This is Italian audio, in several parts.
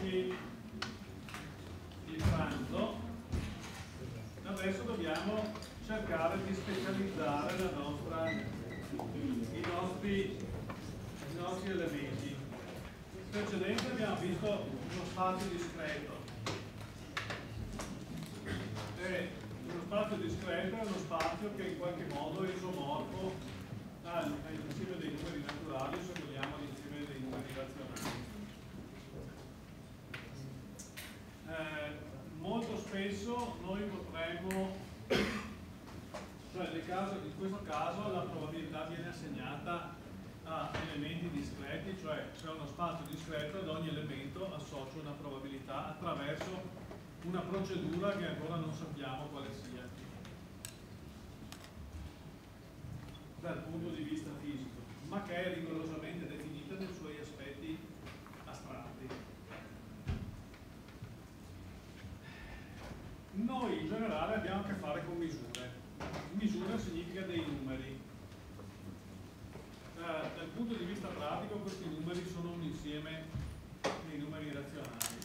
prenderci il pranzo, adesso dobbiamo cercare di specializzare nostra, i, nostri, i nostri elementi. In precedenza abbiamo visto uno spazio discreto. E uno spazio discreto è uno spazio che in qualche modo è isomorfo all'insieme dei numeri naturali, se vogliamo all'insieme dei numeri razionali. Eh, molto spesso noi potremmo, cioè caso, in questo caso la probabilità viene assegnata a elementi discreti, cioè ho uno spazio discreto ad ogni elemento associo una probabilità attraverso una procedura che ancora non sappiamo quale sia. Dal punto di vista fisico, ma che è rigorosamente definita nei suoi aspetti astratti. Noi in generale abbiamo a che fare con misure. Misura significa dei numeri eh, dal punto di vista pratico questi numeri sono un insieme dei numeri razionali.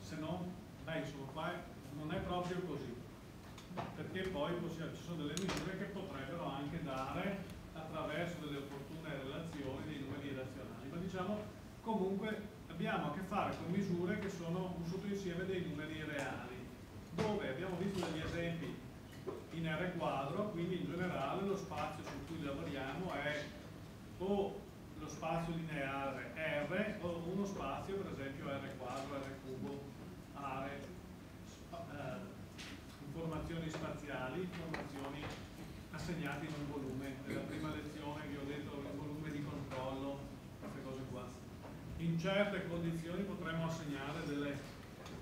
Se no, dai, insomma, qua non è proprio così. Perché poi possiamo, ci sono delle misure che potrebbero anche dare attraverso delle opportune relazioni dei numeri razionali. Ma diciamo, comunque abbiamo a che fare con misure che sono un sottoinsieme dei numeri reali, dove abbiamo visto degli esempi in R quadro, quindi in generale lo spazio su cui lavoriamo è o lo spazio lineare R o uno spazio per esempio R quadro, R cubo, aree, eh, informazioni spaziali, informazioni assegnate in un volume. Nella prima lezione vi ho detto il volume di controllo, queste cose qua. In certe condizioni potremmo assegnare delle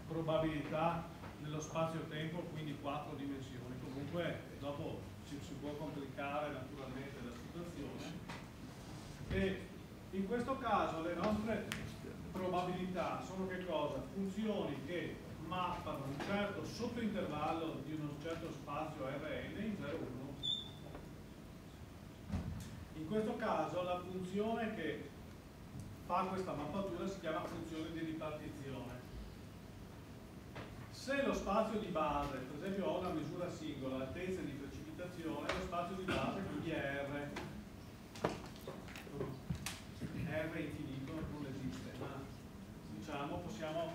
probabilità nello spazio-tempo, quindi quattro dimensioni. Comunque dopo si, si può complicare naturalmente la situazione e in questo caso le nostre probabilità sono che cosa? Funzioni che mappano un certo sottointervallo di uno certo spazio Rn in 0, 1. In questo caso la funzione che fa questa mappatura si chiama funzione di ripartizione. Se lo spazio di base, per esempio ho una misura singola, altezza di precipitazione, lo spazio di base quindi è R, R infinito non esiste, ma diciamo possiamo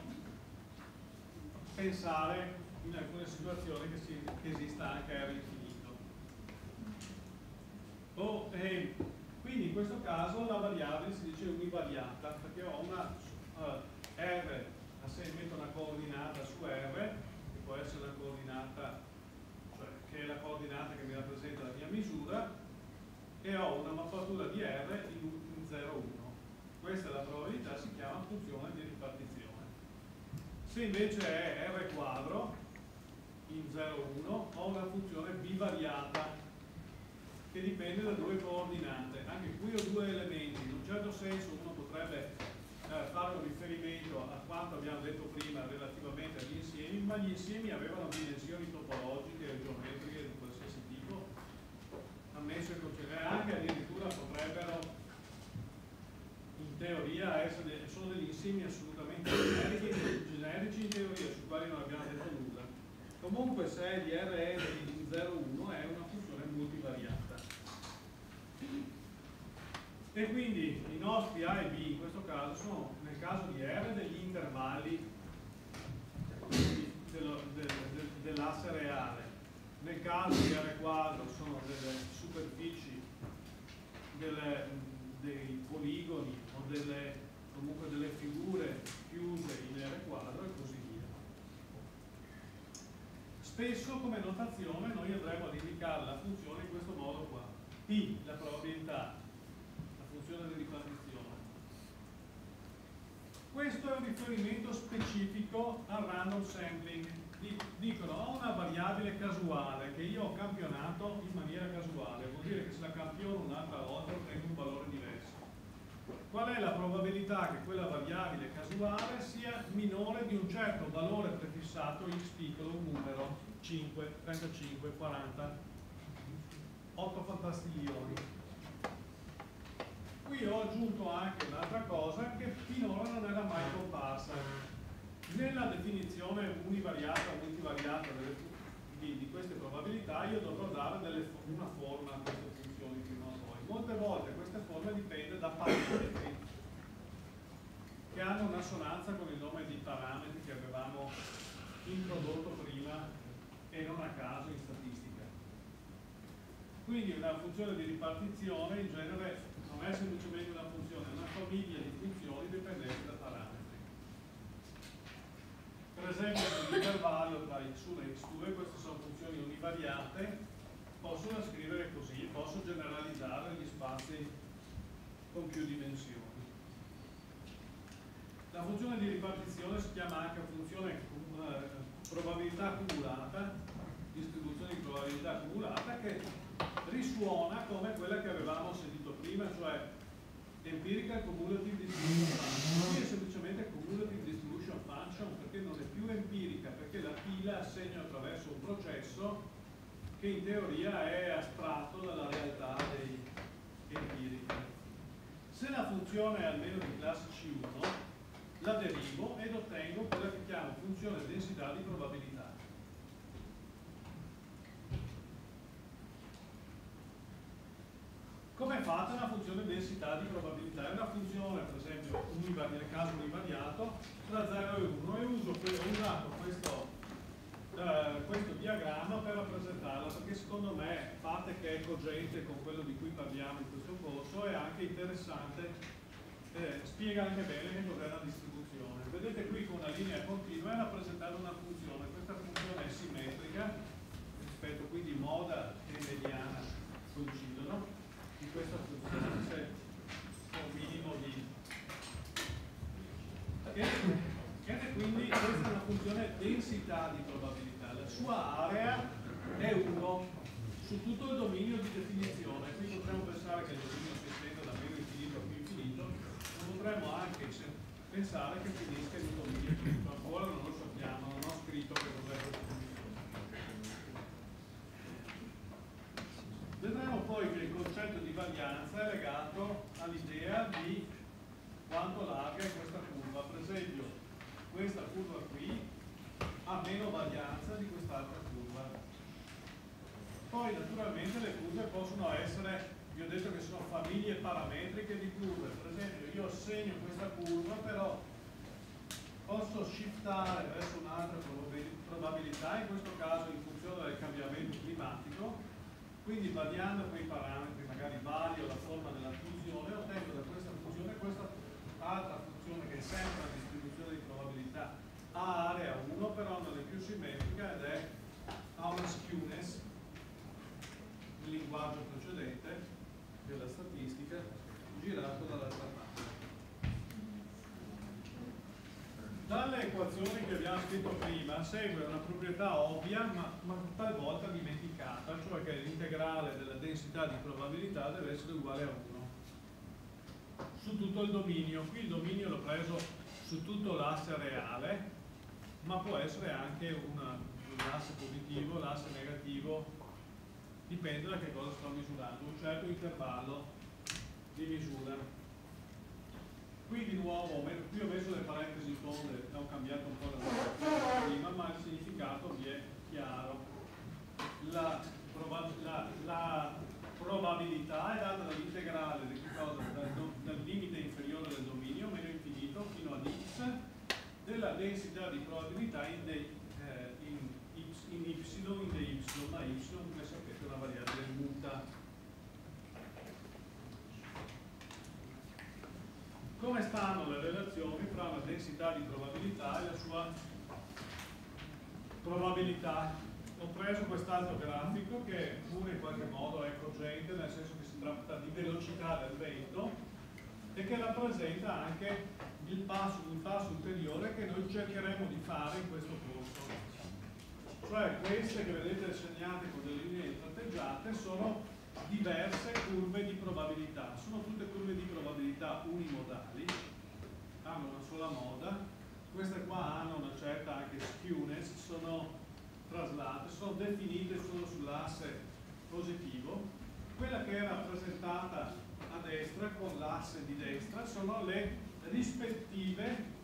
pensare in alcune situazioni che, si, che esista anche R infinito. Oh, eh, quindi in questo caso la variabile si dice univariata perché ho una uh, R, se metto una coordinata su R, che può essere una coordinata, cioè che è la coordinata che mi rappresenta la mia misura, e ho una mappatura di R in, in 0, 1 questa è la probabilità, si chiama funzione di ripartizione. Se invece è R quadro in 0,1 ho una funzione bivariata che dipende da due coordinate. Anche qui ho due elementi, in un certo senso uno potrebbe eh, fare un riferimento a quanto abbiamo detto prima relativamente agli insiemi, ma gli insiemi avevano dimensioni topologiche e geometriche di qualsiasi tipo, ammesso che anche addirittura potrebbero teoria essere, sono degli insiemi assolutamente generici, generici in teoria, sui quali non abbiamo detto nulla. Comunque se di Rn di 0,1 è una funzione multivariata. E quindi i nostri A e B in questo caso sono, caso di R, degli intervalli dell'asse reale. Nel caso di R quadro sono delle superfici delle, dei poligoni o delle, comunque delle figure chiuse in R quadro e così via. Spesso come notazione noi andremo ad indicare la funzione in questo modo qua. P, la probabilità, la funzione di ripartizione. Questo è un riferimento specifico al random sampling. Dicono ho una variabile casuale che io ho campionato in maniera casuale, vuol dire che se la campiono un'altra volta ottengo un valore diverso. Qual è la probabilità che quella variabile casuale sia minore di un certo valore prefissato x piccolo, un numero 5, 35, 40, 8 fantastiglioni. Qui ho aggiunto anche un'altra cosa che finora non era mai comparsa nella definizione univariata o multivariata delle, di, di, queste probabilità io dovrò dare delle, una forma a queste funzioni prima o poi. Molte volte questa forma dipende da parametri che hanno un'assonanza con il nome di parametri che avevamo introdotto prima e non a caso in statistica. Quindi una funzione di ripartizione in genere non è semplicemente una funzione, è una famiglia di funzioni dipendenti da parametri. Per esempio l'intervallo tra x1 e x2, queste sono funzioni univariate, posso scrivere così, posso generalizzare gli spazi con più dimensioni. La funzione di ripartizione si chiama anche funzione eh, probabilità cumulata, distribuzione di probabilità cumulata, che risuona come quella che avevamo sentito prima, cioè empirical cumulative distribution function. Qui è semplicemente cumulative distribution function perché non è più empirica, perché la pila assegna attraverso un processo che in teoria è astratto dalla realtà dei empirici. Se la funzione è almeno di classe C1, la derivo ed ottengo quella che chiamo funzione densità di probabilità. Come è fatta una funzione densità di probabilità? È una funzione, per esempio, nel caso univariato, tra 0 e 1 e uso, ho usato questo, eh, questo diagramma per rappresentarla perché secondo me, fate che è cogente con quello di cui parliamo in questo corso, è anche interessante, eh, spiega anche bene che cos'è la distribuzione. Vedete qui con una linea continua è rappresentata una funzione, questa funzione è simmetrica, rispetto quindi moda e mediana coincidono, questa funzione c'è un minimo di e quindi questa è una funzione densità di probabilità. La sua area è 1 su tutto il dominio di definizione. Qui potremmo pensare che il dominio si estenda da meno infinito a più infinito ma potremmo anche pensare che finisca in un dominio infinito ancora non lo sappiamo non ho scritto che cos'è questo Vedremo poi che il concetto di varianza è legato all'idea di quanto larga è questa curva. Per esempio, questa curva qui ha meno varianza di quest'altra curva. Poi naturalmente le curve possono essere, vi ho detto che sono famiglie parametriche di curve. Per esempio, io assegno questa curva, però posso shiftare verso un'altra probabilità, in questo caso in funzione del cambiamento climatico, quindi variando quei parametri, magari vario la forma della funzione, ottengo da questa funzione questa altra funzione che è sempre la distribuzione di probabilità a area 1, però non è simmetrica ed è ha una skewness nel linguaggio precedente della statistica girato dall'altra parte. Dalle equazioni che abbiamo scritto prima segue una proprietà ovvia ma, ma talvolta dimenticata, cioè che l'integrale della densità di probabilità deve essere uguale a 1 su tutto il dominio. Qui il dominio l'ho preso su tutto l'asse reale, ma può essere anche una, un asse positivo, l'asse negativo, dipende da che cosa sto misurando, un certo intervallo di misura. Qui di nuovo, qui ho messo le parentesi tonde, ho cambiato un po' la prima, ma il significato vi è chiaro. La, la, la probabilità è data dall'integrale dal, dal limite inferiore del dominio, meno infinito, fino ad x, della densità di probabilità in, de, eh, in, in y, in dy, ma y, come sapete, è una variabile muta. come stanno le relazioni tra la densità di probabilità e la sua probabilità. Ho preso quest'altro grafico che pure in qualche modo è cogente, nel senso che si tratta di velocità del vento e che rappresenta anche il passo, il passo ulteriore che noi cercheremo di fare in questo corso. Cioè queste che vedete segnate con delle linee tratteggiate sono diverse curve di probabilità. Sono tutte curve di probabilità unimodali, hanno una sola moda, queste qua hanno una certa anche skewness, sono traslate, sono definite solo sull'asse positivo. Quella che è rappresentata a destra con l'asse di destra sono le rispettive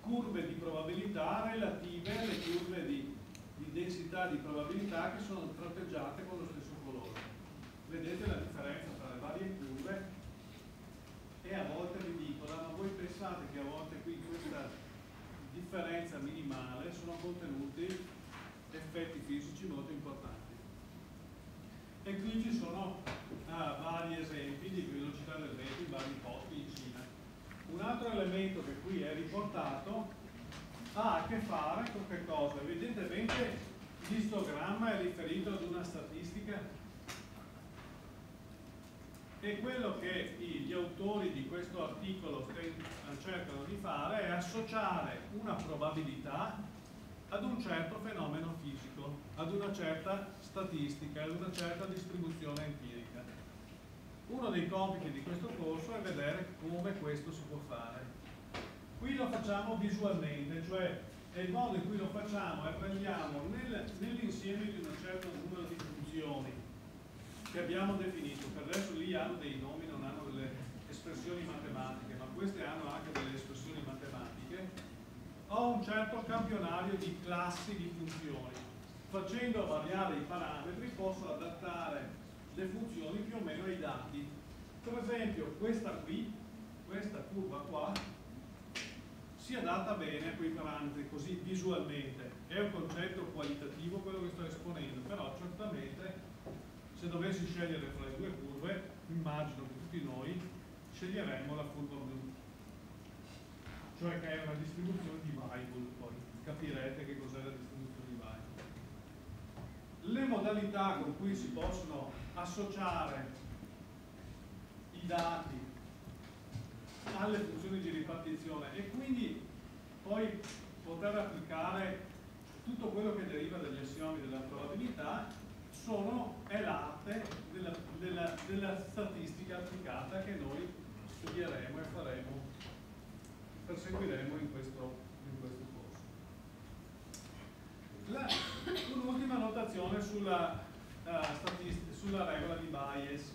curve di probabilità relative alle curve di, di densità di probabilità che sono tratteggiate con lo stesso colore. Vedete la differenza tra le varie curve e a volte ridicola, ma voi pensate che a volte qui in questa differenza minimale sono contenuti effetti fisici molto importanti. E qui ci sono ah, vari esempi di velocità del vento in vari posti in Cina. Un altro elemento che qui è riportato ha a che fare con che cosa? Evidentemente l'istogramma è riferito ad una statistica e quello che gli autori di questo articolo cercano di fare è associare una probabilità ad un certo fenomeno fisico, ad una certa statistica, ad una certa distribuzione empirica. Uno dei compiti di questo corso è vedere come questo si può fare. Qui lo facciamo visualmente, cioè è il modo in cui lo facciamo è prendiamo nel, nell'insieme di un certo numero di funzioni che abbiamo definito, per adesso lì hanno dei nomi, non hanno delle espressioni matematiche, ma queste hanno anche delle espressioni matematiche, ho un certo campionario di classi di funzioni. Facendo variare i parametri posso adattare le funzioni più o meno ai dati. Per esempio questa qui, questa curva qua, si adatta bene a quei parametri così visualmente. È un concetto qualitativo quello che sto esponendo, però certamente se dovessi scegliere fra le due curve, immagino che tutti noi sceglieremmo la curva blu, cioè che è una distribuzione di Weibull, poi capirete che cos'è la distribuzione. Le modalità con cui si possono associare i dati alle funzioni di ripartizione e quindi poi poter applicare tutto quello che deriva dagli assiomi della probabilità sono, è l'arte della, della, della, statistica applicata che noi studieremo e faremo, perseguiremo in questo, corso. Un'ultima notazione sulla, uh, sulla regola di Bayes.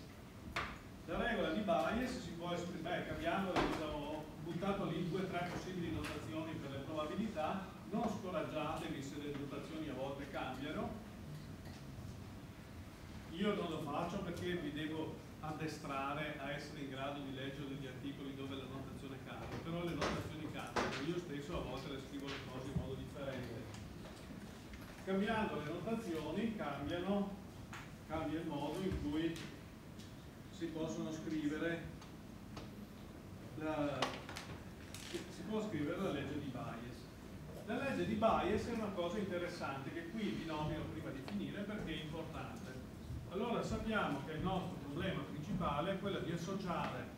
La regola di Bayes si può esprimere, cambiando, ho buttato lì due o tre possibili notazioni per le probabilità, non scoraggiatevi se le notazioni a volte cambiano, io non lo faccio perché vi devo addestrare a essere in grado di leggere Cambiando le notazioni cambiano, cambia il modo in cui si possono scrivere la, si può scrivere la legge di Bayes. La legge di Bayes è una cosa interessante che qui vi nomino prima di finire perché è importante allora sappiamo che il nostro problema principale è quello di associare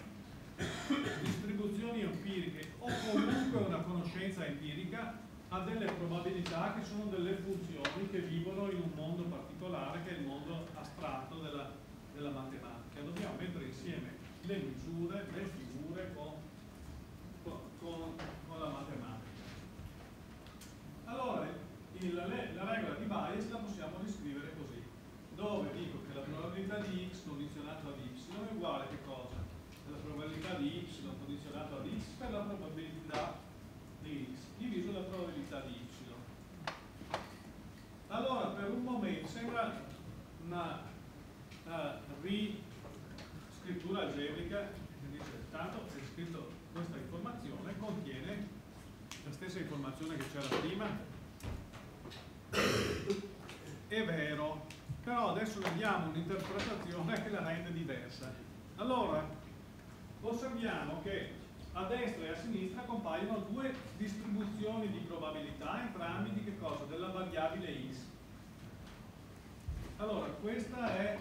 distribuzioni empiriche o comunque una conoscenza empirica a delle probabilità che sono delle funzioni che vivono in un mondo particolare che è il mondo astratto della, della matematica. Dobbiamo mettere insieme le misure, le figure con, con, con la matematica. Allora, il, la regola di Bayes la possiamo riscrivere così, dove dico che la probabilità di x condizionato ad y è uguale a che cosa? La probabilità di y condizionato ad x per la probabilità di x diviso la probabilità di y. Allora, per un momento sembra una, una riscrittura algebrica che dice tanto è scritto questa informazione contiene la stessa informazione che c'era prima è vero però adesso ne abbiamo un'interpretazione che la rende diversa. Allora, osserviamo che a destra e a sinistra compaiono due distribuzioni di probabilità, entrambi di che cosa? Della variabile x. Allora, questa è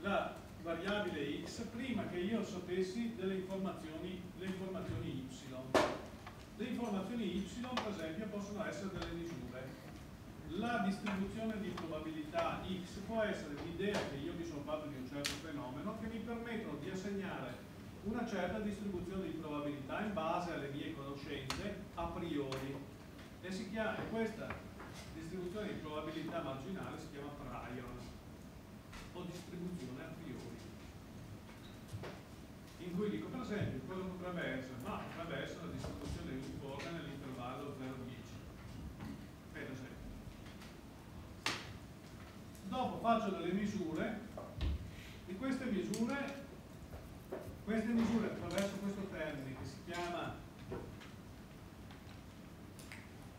la variabile x prima che io sapessi delle informazioni, le informazioni y. Le informazioni y, per esempio, possono essere delle misure. La distribuzione di probabilità x può essere l'idea che io mi sono fatto di un certo fenomeno che mi permettono di assegnare una certa distribuzione di probabilità in base alle mie conoscenze a priori. E si chiama, questa distribuzione di probabilità marginale si chiama prior o distribuzione a priori. In cui dico per esempio quello potrebbe essere, ma potrebbe essere una distribuzione uniforme nell'intervallo faccio delle misure di queste misure, queste misure attraverso questo termine che si chiama,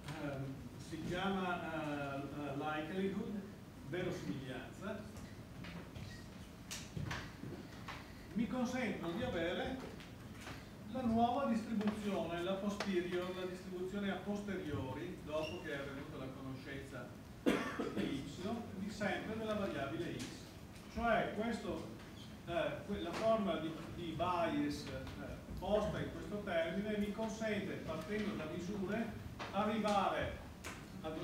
uh, si chiama uh, likelihood, verosimiglianza, mi consentono di avere la nuova distribuzione, la posterior, la distribuzione a posteriori, dopo che è avvenuta la conoscenza di y, di sempre della variabile x. Cioè questo, eh, la forma di, di bias eh, posta in questo termine mi consente, partendo da misure, arrivare ad,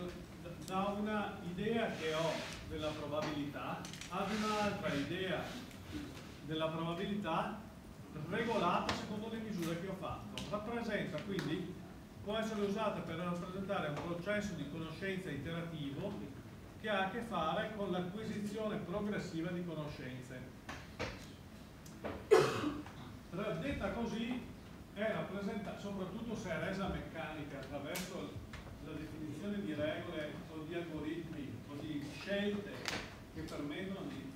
da una idea che ho della probabilità ad un'altra idea della probabilità regolata secondo le misure che ho fatto. Rappresenta quindi, può essere usata per rappresentare un processo di conoscenza iterativo che ha a che fare con l'acquisizione progressiva di conoscenze. Detta così è rappresentata, soprattutto se è resa meccanica attraverso la definizione di regole o di algoritmi o di scelte che permettono di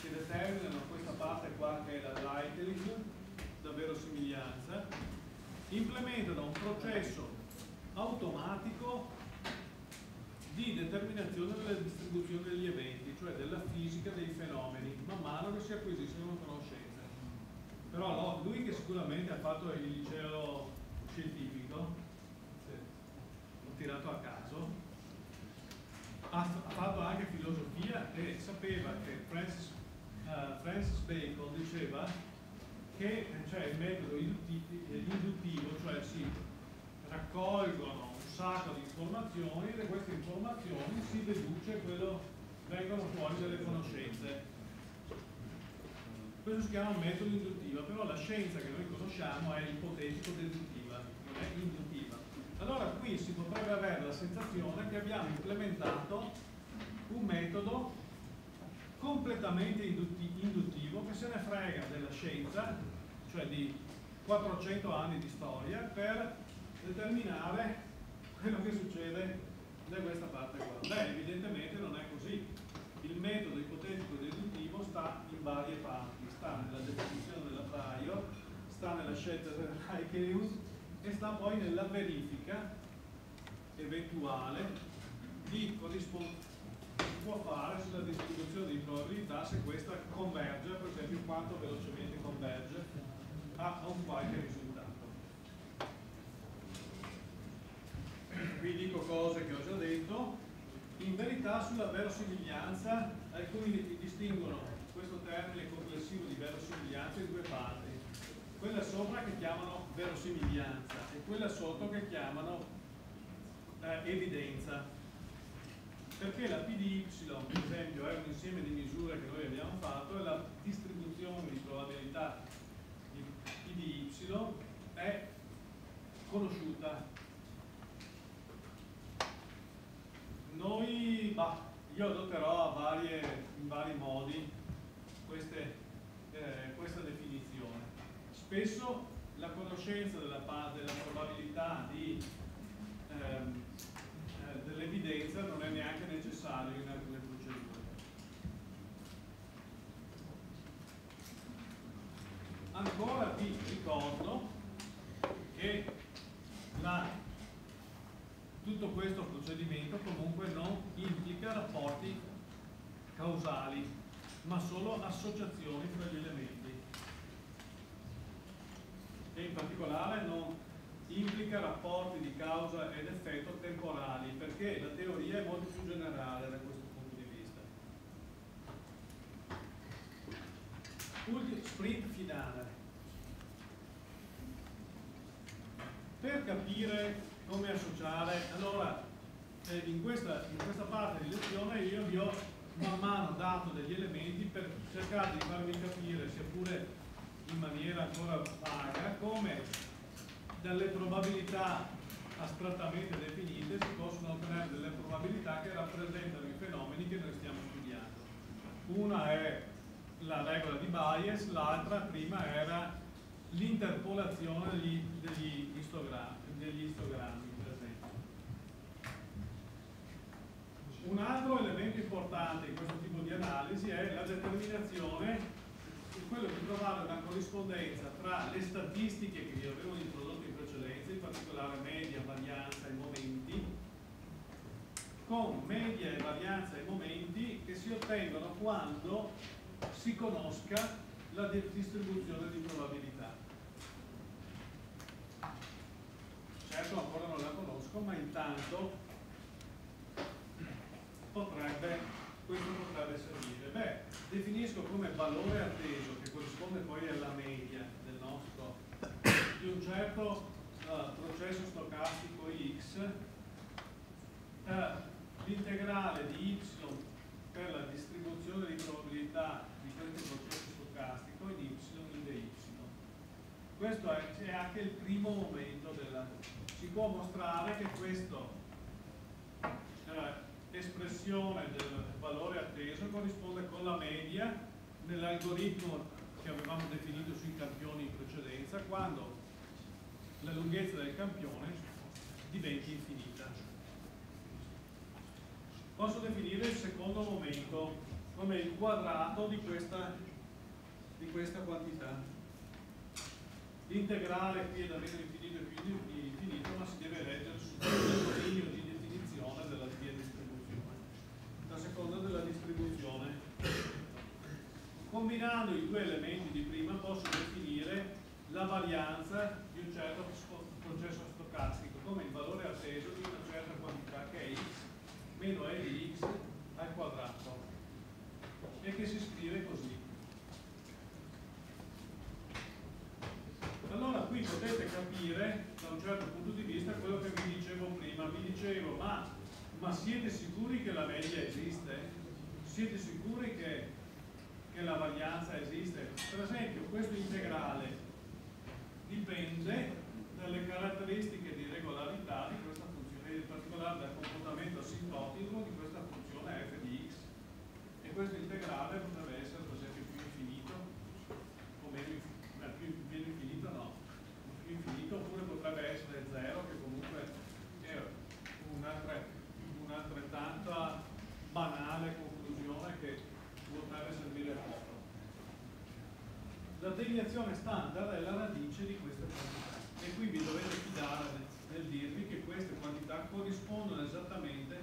che determinano questa parte qua che è la likelihood, la verosimiglianza, implementano un processo automatico di determinazione della distribuzione degli eventi, cioè della fisica dei fenomeni, man mano che si acquisiscono conoscenze. Però lui che sicuramente ha fatto il liceo scientifico, l'ho tirato a caso, ha fatto anche filosofia e sapeva che Francis uh, Francis Bacon diceva che cioè, il metodo induttivo, cioè si raccolgono sacco di informazioni e da queste informazioni si deduce quello, vengono fuori delle conoscenze. Questo si chiama metodo induttivo, però la scienza che noi conosciamo è ipotetico-deduttiva, non è induttiva. Allora qui si potrebbe avere la sensazione che abbiamo implementato un metodo completamente induttivo che se ne frega della scienza, cioè di 400 anni di storia, per determinare quello che succede da questa parte qua. Beh, evidentemente non è così. Il metodo ipotetico deduttivo sta in varie parti, sta nella definizione della prior, sta nella scelta del likelihood e sta poi nella verifica eventuale di corrispondenza può fare sulla distribuzione di probabilità se questa converge, per esempio quanto velocemente converge a un qualche risultato. Qui dico cose che ho già detto. In verità sulla verosimiglianza alcuni distinguono questo termine complessivo di verosimiglianza in due parti. Quella sopra che chiamano verosimiglianza e quella sotto che chiamano eh, evidenza perché la P di Y, per esempio, è un insieme di misure che noi abbiamo fatto e la distribuzione di probabilità di P di Y è conosciuta. Noi, bah, io adotterò varie, in vari modi queste, eh, questa definizione. Spesso la conoscenza della, della probabilità ehm, dell'evidenza non è neanche necessario in alcune procedure. Ancora vi ricordo che la, tutto questo procedimento comunque non implica rapporti causali, ma solo associazioni tra gli elementi. E in particolare non implica rapporti di causa ed effetto temporali, perché la teoria è molto più generale da questo punto di vista. Ultimo sprint finale. Per capire come associare, allora eh, in, questa, in questa parte di lezione io vi ho man mano dato degli elementi per cercare di farvi capire, sia pure in maniera ancora vaga, come dalle probabilità astrattamente definite si possono ottenere delle probabilità che rappresentano i fenomeni che noi stiamo studiando. Una è la regola di bias, l'altra prima era l'interpolazione degli, degli, istogrammi, degli istogrammi, per esempio. Un altro elemento importante in questo tipo di analisi è la determinazione quello di trovare una corrispondenza tra le statistiche che vi avevo introdotto in precedenza, in particolare media, varianza e momenti, con media e varianza e momenti che si ottengono quando si conosca la distribuzione di probabilità. Certo ancora non la conosco, ma intanto potrebbe, questo potrebbe servire. Beh, definisco come valore atteso, che corrisponde poi alla media del nostro, di un certo uh, processo stocastico X, uh, l'integrale di y per la distribuzione di probabilità di questo processo stocastico in y in dy. Questo è, è anche il primo momento della... si può mostrare che questo uh, espressione del valore atteso corrisponde con la media nell'algoritmo che avevamo definito sui campioni in precedenza quando la lunghezza del campione diventi infinita. Posso definire il secondo momento come il quadrato di questa, di questa quantità. L'integrale qui è davvero infinito e più infinito, ma si deve leggere sul dominio di seconda della distribuzione. Combinando i due elementi di prima posso definire la varianza di un certo processo stocastico come il valore atteso di una certa quantità che è x meno e di x al quadrato e che si scrive così. Allora qui potete capire da un certo punto di vista quello che vi dicevo prima. Vi dicevo, ma ma siete sicuri che la media esiste? Siete sicuri che, che la varianza esiste? Per esempio questo integrale dipende dalle caratteristiche di regolarità di questa funzione, in particolare dal comportamento asintotico di questa funzione f di x. E questo integrale potrebbe essere per esempio più infinito, o meno infinito, eh, più, meno infinito no, più infinito, oppure potrebbe essere 0 che comunque è un'altra un'altrettanta banale conclusione che potrebbe servire a poco. La deviazione standard è la radice di queste quantità e qui vi dovete fidare nel, dirvi che queste quantità corrispondono esattamente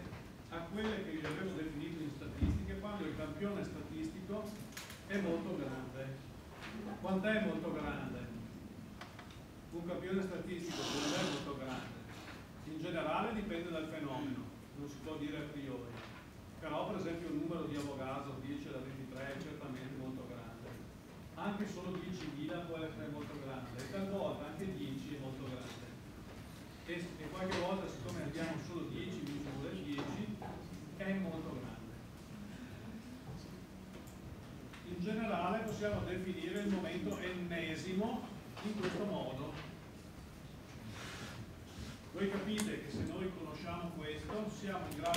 a quelle che vi avevo definito in statistica quando il campione statistico è molto grande. Quant'è molto grande? Un campione statistico non è molto grande. In generale dipende dal fenomeno non si può dire a priori. Però per esempio il numero di Avogadro 10 alla 23 è certamente molto grande. Anche solo 10.000 può essere molto grande e talvolta anche 10 è molto grande. E, e qualche volta siccome abbiamo solo 10 misure, 10 è molto grande. In generale possiamo definire il momento ennesimo in questo modo voi capite che se noi conosciamo questo siamo in grado